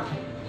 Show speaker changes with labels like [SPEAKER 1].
[SPEAKER 1] out.